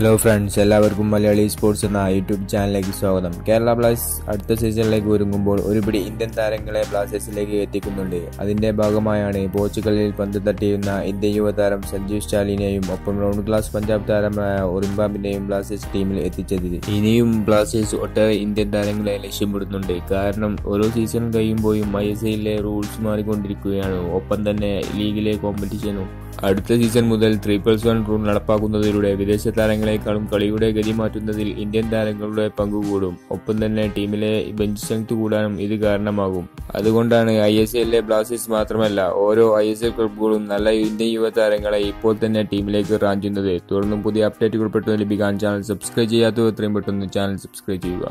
Hello friends എല്ലാവർക്കും Malayali sports എന്ന YouTube ചാനലിലേക്ക് സ്വാഗതം. കേരള ബ്ലാസ്റ്റേഴ്സ് അടുത്ത സീസണിലേക്ക് ഒരുങ്ങുമ്പോൾ ഒരുപിടി ഇന്ത്യൻ താരങ്ങളെ ബ്ലാസ്റ്റേഴ്സിലേക്ക് എത്തിക്കുന്നുണ്ട്. അതിന്റെ ഭാഗമായാണ് പോർച്ചുഗലിൽ പന്ത് തട്ടിയുന്ന ഇന്ത്യൻ യുവതാരം സഞ്ജീവ് സ്റ്റാലിനെയും ഒപ്പം റൗണ്ട് ക്ലാസ് പഞ്ചാബ് താരമായ ഒറിംബാബിനെയും ബ്ലാസ്റ്റേഴ്സ് ടീമിൽ എത്തിച്ചത്. ഇനിയും ബ്ലാസ്റ്റേഴ്സ് ഒട്ടേറെ ഇന്ത്യൻ താരങ്ങളെ ലക്ഷ്യമിടുന്നുണ്ട് കാരണം ഓരോ സീസൺ കഴിയുമ്പോഴും ഐ എസ് ഐയിലെ റൂൾസ് മാറിക്കൊണ്ടിരിക്കുകയാണ്. ഒപ്പം തന്നെ ലീഗിലെ കോമ്പറ്റീഷനും അടുത്ത സീസൺ മുതൽ ത്രിപ്പിൾസ് വൺ റൂൾ നടപ്പാക്കുന്നതിലൂടെ വിദേശ താരങ്ങളെക്കാളും കളിയുടെ ഗതി മാറ്റുന്നതിൽ ഇന്ത്യൻ താരങ്ങളുടെ പങ്കുകൂടും. ഒപ്പം തന്നെ ടീമിലെ ബെഞ്ച് സ്ട്രെങ്ത് കൂടാനും ഇത് കാരണമാകും. അതുകൊണ്ടാണ് ഐ എസ് എല്ലിലെ ബ്ലാസ്റ്റേഴ്സ് മാത്രമല്ല ഓരോ ഐ എസ് എൽ ക്ലബുകളും നല്ല ഇന്ത്യൻ യുവതാരങ്ങളെ ഇപ്പോൾ തന്നെ ടീമിലേക്ക് റാഞ്ചുന്നത്. തുടർന്നും പുതിയ അപ്ഡേറ്റുകൾ പെട്ടെന്ന് ലഭിക്കാൻ ചാനൽ സബ്സ്ക്രൈബ് ചെയ്യാത്തവർ എത്രയും പെട്ടെന്ന് ചാനൽ സബ്സ്ക്രൈബ് ചെയ്യുക.